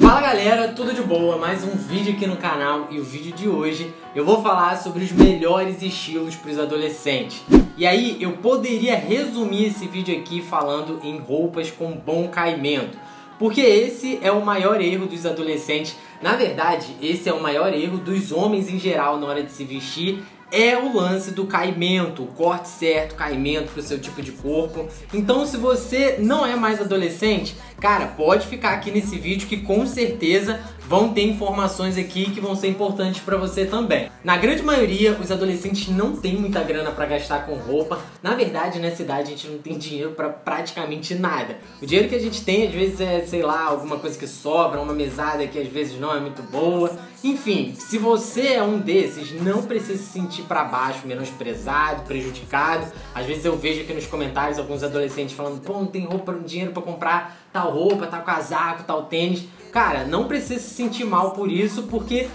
Fala galera, tudo de boa? Mais um vídeo aqui no canal e o vídeo de hoje eu vou falar sobre os melhores estilos para os adolescentes. E aí eu poderia resumir esse vídeo aqui falando em roupas com bom caimento, porque esse é o maior erro dos adolescentes. Na verdade, esse é o maior erro dos homens em geral na hora de se vestir é o lance do caimento, o corte certo, caimento pro seu tipo de corpo. Então, se você não é mais adolescente, cara, pode ficar aqui nesse vídeo que com certeza vão ter informações aqui que vão ser importantes para você também. Na grande maioria, os adolescentes não têm muita grana para gastar com roupa. Na verdade, nessa idade a gente não tem dinheiro para praticamente nada. O dinheiro que a gente tem às vezes é, sei lá, alguma coisa que sobra, uma mesada que às vezes não é muito boa. Enfim, se você é um desses, não precisa se sentir para baixo, menosprezado, prejudicado. Às vezes eu vejo aqui nos comentários alguns adolescentes falando: "Pô, não tem roupa, dinheiro para comprar tal roupa, tal casaco, tal tênis". Cara, não precisa se sentir mal por isso, porque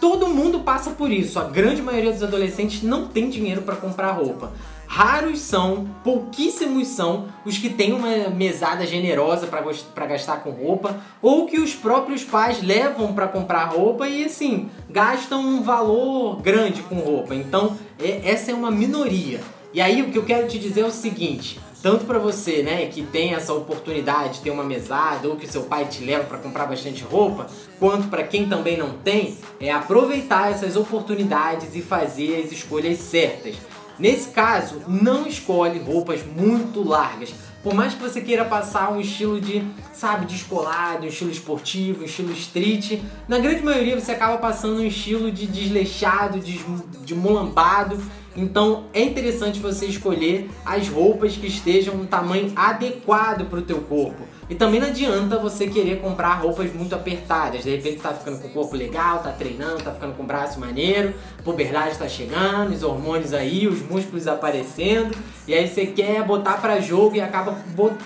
todo mundo passa por isso. A grande maioria dos adolescentes não tem dinheiro para comprar roupa. Raros são, pouquíssimos são os que têm uma mesada generosa para gastar com roupa ou que os próprios pais levam para comprar roupa e assim gastam um valor grande com roupa. Então, é, essa é uma minoria. E aí o que eu quero te dizer é o seguinte: tanto para você, né, que tem essa oportunidade de ter uma mesada ou que seu pai te leva para comprar bastante roupa, quanto para quem também não tem, é aproveitar essas oportunidades e fazer as escolhas certas. Nesse caso, não escolhe roupas muito largas. Por mais que você queira passar um estilo de, sabe, descolado, um estilo esportivo, um estilo street, na grande maioria você acaba passando um estilo de desleixado, de, de mulambado então é interessante você escolher as roupas que estejam no tamanho adequado para o teu corpo. E também não adianta você querer comprar roupas muito apertadas. De repente tá ficando com o corpo legal, tá treinando, tá ficando com o braço maneiro, a puberdade tá chegando, os hormônios aí, os músculos aparecendo, e aí você quer botar para jogo e acaba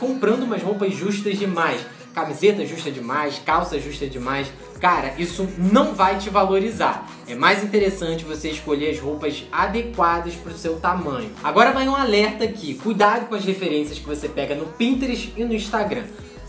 comprando umas roupas justas demais camiseta justa demais, calça justa demais. Cara, isso não vai te valorizar. É mais interessante você escolher as roupas adequadas para o seu tamanho. Agora vai um alerta aqui. Cuidado com as referências que você pega no Pinterest e no Instagram.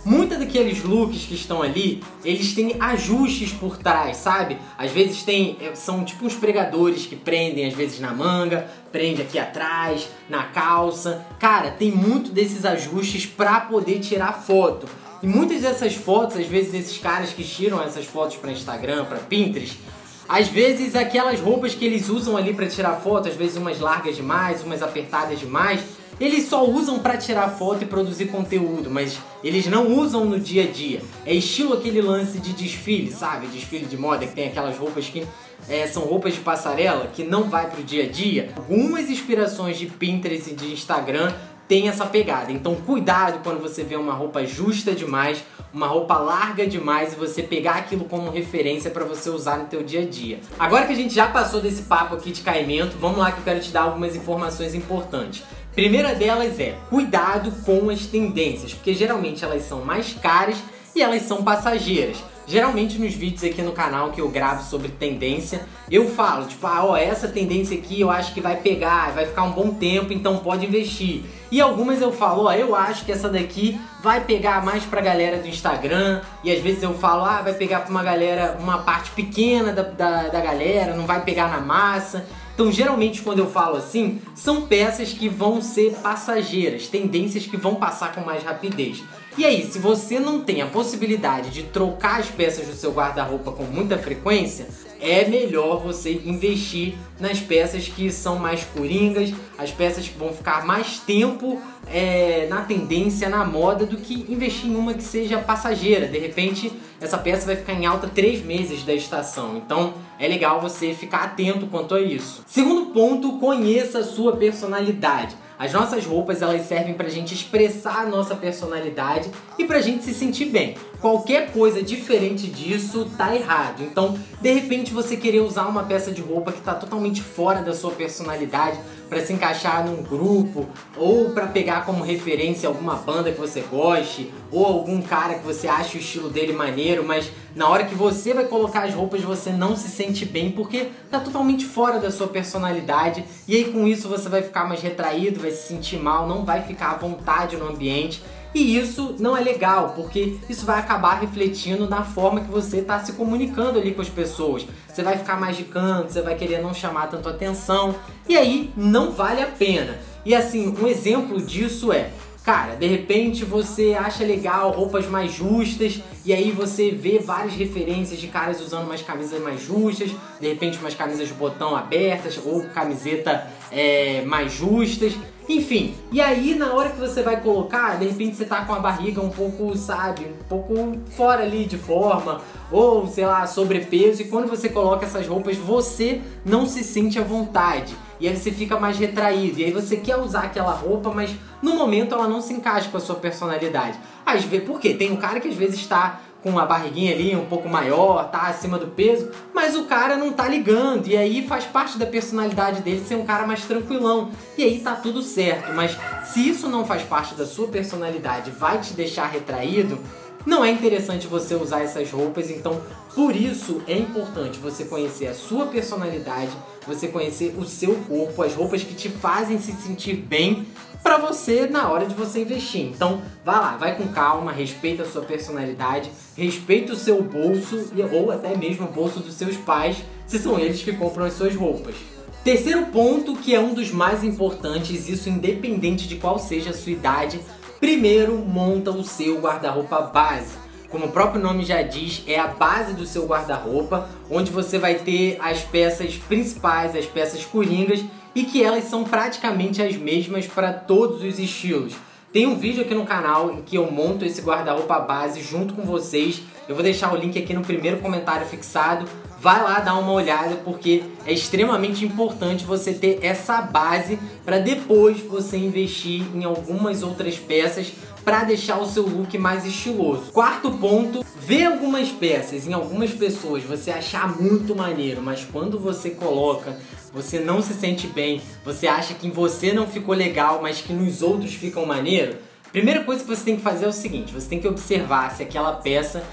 Muitos daqueles looks que estão ali, eles têm ajustes por trás, sabe? Às vezes tem, é, são tipo uns pregadores que prendem às vezes na manga, prende aqui atrás, na calça. Cara, tem muito desses ajustes para poder tirar foto. E muitas dessas fotos, às vezes esses caras que tiram essas fotos para Instagram, para Pinterest, às vezes aquelas roupas que eles usam ali para tirar foto, às vezes umas largas demais, umas apertadas demais, eles só usam para tirar foto e produzir conteúdo, mas eles não usam no dia a dia. É estilo aquele lance de desfile, sabe? Desfile de moda que tem aquelas roupas que é, são roupas de passarela que não vai pro dia a dia. Algumas inspirações de Pinterest e de Instagram tem essa pegada. Então cuidado quando você vê uma roupa justa demais, uma roupa larga demais e você pegar aquilo como referência para você usar no teu dia a dia. Agora que a gente já passou desse papo aqui de caimento, vamos lá que eu quero te dar algumas informações importantes. Primeira delas é cuidado com as tendências, porque geralmente elas são mais caras e elas são passageiras. Geralmente nos vídeos aqui no canal que eu gravo sobre tendência, eu falo, tipo, ah, ó, essa tendência aqui eu acho que vai pegar, vai ficar um bom tempo, então pode investir. E algumas eu falo, ó, eu acho que essa daqui vai pegar mais pra galera do Instagram, e às vezes eu falo, ah, vai pegar pra uma galera, uma parte pequena da, da, da galera, não vai pegar na massa. Então, geralmente, quando eu falo assim, são peças que vão ser passageiras, tendências que vão passar com mais rapidez. E aí, se você não tem a possibilidade de trocar as peças do seu guarda-roupa com muita frequência, é melhor você investir nas peças que são mais coringas, as peças que vão ficar mais tempo é, na tendência, na moda, do que investir em uma que seja passageira. De repente, essa peça vai ficar em alta três meses da estação. Então, é legal você ficar atento quanto a isso. Segundo ponto, conheça a sua personalidade. As nossas roupas elas servem pra gente expressar a nossa personalidade e pra gente se sentir bem. Qualquer coisa diferente disso tá errado. Então, de repente você querer usar uma peça de roupa que tá totalmente fora da sua personalidade para se encaixar num grupo ou para pegar como referência alguma banda que você goste ou algum cara que você acha o estilo dele maneiro, mas na hora que você vai colocar as roupas você não se sente bem porque tá totalmente fora da sua personalidade e aí com isso você vai ficar mais retraído, vai se sentir mal, não vai ficar à vontade no ambiente. E isso não é legal, porque isso vai acabar refletindo na forma que você está se comunicando ali com as pessoas. Você vai ficar mais de canto, você vai querer não chamar tanto atenção, e aí não vale a pena. E assim, um exemplo disso é Cara, de repente você acha legal roupas mais justas e aí você vê várias referências de caras usando umas camisas mais justas, de repente umas camisas de botão abertas ou camiseta é, mais justas. Enfim, e aí na hora que você vai colocar, de repente você tá com a barriga um pouco, sabe, um pouco fora ali de forma, ou sei lá, sobrepeso, e quando você coloca essas roupas, você não se sente à vontade. E aí você fica mais retraído, e aí você quer usar aquela roupa, mas no momento ela não se encaixa com a sua personalidade. Às vezes, por quê? Tem um cara que às vezes está com a barriguinha ali um pouco maior, tá acima do peso, mas o cara não tá ligando. E aí faz parte da personalidade dele ser um cara mais tranquilão. E aí tá tudo certo. Mas se isso não faz parte da sua personalidade, vai te deixar retraído, não é interessante você usar essas roupas, então por isso é importante você conhecer a sua personalidade, você conhecer o seu corpo, as roupas que te fazem se sentir bem para você na hora de você investir. Então, vá lá, vai com calma, respeita a sua personalidade, respeita o seu bolso ou até mesmo o bolso dos seus pais, se são eles que compram as suas roupas. Terceiro ponto, que é um dos mais importantes, isso independente de qual seja a sua idade, Primeiro, monta o seu guarda-roupa base. Como o próprio nome já diz, é a base do seu guarda-roupa, onde você vai ter as peças principais, as peças coringas, e que elas são praticamente as mesmas para todos os estilos. Tem um vídeo aqui no canal em que eu monto esse guarda-roupa base junto com vocês. Eu vou deixar o link aqui no primeiro comentário fixado vai lá dar uma olhada porque é extremamente importante você ter essa base para depois você investir em algumas outras peças para deixar o seu look mais estiloso. Quarto ponto, ver algumas peças em algumas pessoas você achar muito maneiro, mas quando você coloca, você não se sente bem, você acha que em você não ficou legal, mas que nos outros ficam maneiro. Primeira coisa que você tem que fazer é o seguinte, você tem que observar se aquela peça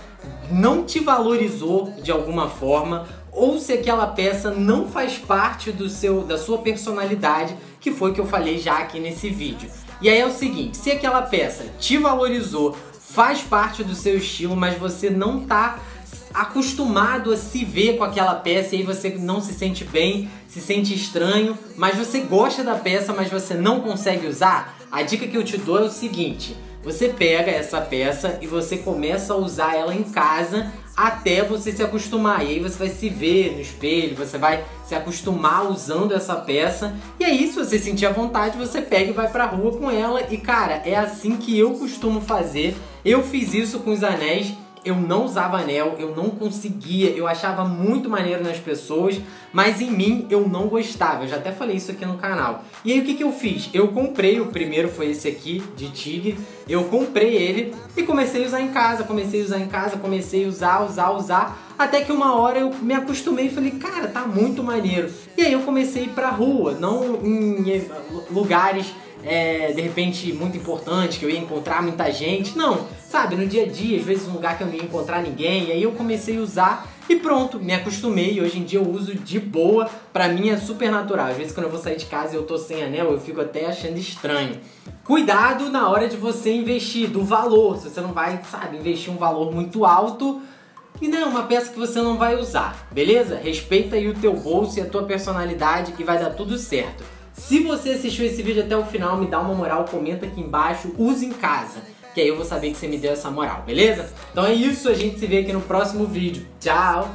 não te valorizou de alguma forma ou se aquela peça não faz parte do seu da sua personalidade, que foi que eu falei já aqui nesse vídeo. E aí é o seguinte, se aquela peça te valorizou, faz parte do seu estilo, mas você não tá acostumado a se ver com aquela peça e aí você não se sente bem, se sente estranho, mas você gosta da peça, mas você não consegue usar, a dica que eu te dou é o seguinte: você pega essa peça e você começa a usar ela em casa até você se acostumar. E aí você vai se ver no espelho, você vai se acostumar usando essa peça. E aí, se você sentir a vontade, você pega e vai pra rua com ela. E cara, é assim que eu costumo fazer. Eu fiz isso com os anéis eu não usava anel, eu não conseguia, eu achava muito maneiro nas pessoas, mas em mim eu não gostava. Eu já até falei isso aqui no canal. E aí o que, que eu fiz? Eu comprei, o primeiro foi esse aqui, de tigre, eu comprei ele e comecei a usar em casa, comecei a usar em casa, comecei a usar, usar, usar, até que uma hora eu me acostumei e falei, cara, tá muito maneiro. E aí eu comecei a ir pra rua, não em lugares é, de repente muito importante, que eu ia encontrar muita gente. Não, sabe, no dia a dia, às vezes um lugar que eu não ia encontrar ninguém, e aí eu comecei a usar e pronto, me acostumei. Hoje em dia eu uso de boa, pra mim é super natural. Às vezes quando eu vou sair de casa e eu tô sem anel, eu fico até achando estranho. Cuidado na hora de você investir, do valor. Se você não vai, sabe, investir um valor muito alto e não é uma peça que você não vai usar, beleza? Respeita aí o teu bolso e a tua personalidade e vai dar tudo certo. Se você assistiu esse vídeo até o final, me dá uma moral, comenta aqui embaixo, use em casa. Que aí eu vou saber que você me deu essa moral, beleza? Então é isso, a gente se vê aqui no próximo vídeo. Tchau!